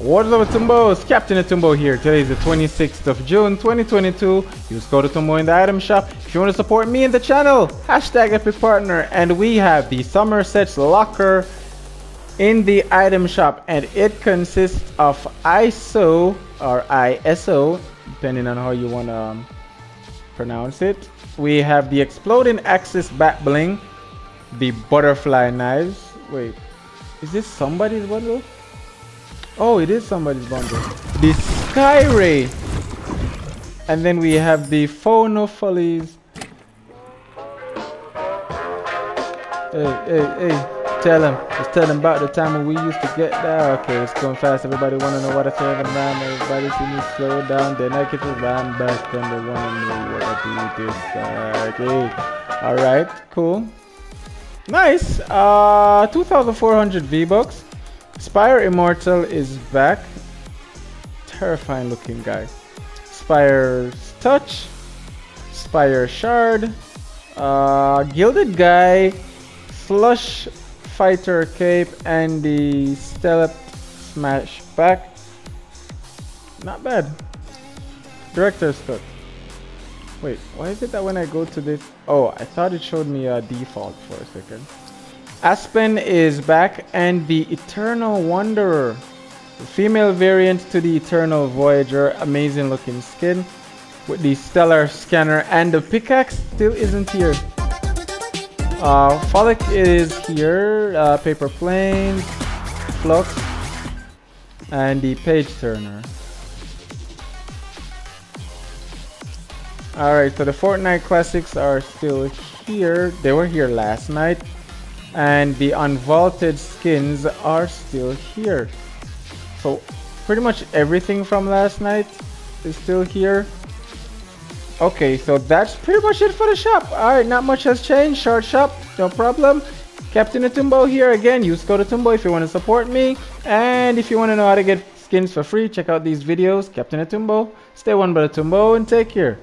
What is up Atumbos? Captain Atumbo here. Today is the 26th of June 2022. Use code Atumbo in the item shop. If you want to support me and the channel, hashtag epic partner. And we have the Sommerset's Locker in the item shop. And it consists of ISO or ISO, depending on how you want to um, pronounce it. We have the Exploding Axis Bat Bling, the Butterfly Knives. Wait, is this somebody's bundle? Oh, it is somebody's bundle. The Sky Ray. And then we have the Phonophiles. Hey, hey, hey. Tell him. Just tell him about the time when we used to get there. Okay, it's going fast. Everybody want to know what I the man. Everybody see me slow down. Then I get to run back and they want to know what I do this. Hey. Alright, cool. Nice. Uh, 2,400 V-Bucks. Spire Immortal is back. Terrifying looking guy. Spire's Touch. Spire Shard. Uh, Gilded Guy. Slush Fighter Cape. And the Stellar Smash back. Not bad. Director's Cut. Wait, why is it that when I go to this... Oh, I thought it showed me a default for a second. Aspen is back and the Eternal Wanderer. The female variant to the Eternal Voyager. Amazing looking skin. With the Stellar Scanner and the pickaxe still isn't here. Uh, is here. Uh, paper Planes. Flux. And the Page Turner. Alright, so the Fortnite Classics are still here. They were here last night. And the unvaulted skins are still here. So pretty much everything from last night is still here. Okay, so that's pretty much it for the shop. Alright, not much has changed. Short shop, no problem. Captain Atumbo here again. Use code Atumbo if you want to support me. And if you want to know how to get skins for free, check out these videos. Captain Atumbo. Stay one by Atumbo and take care.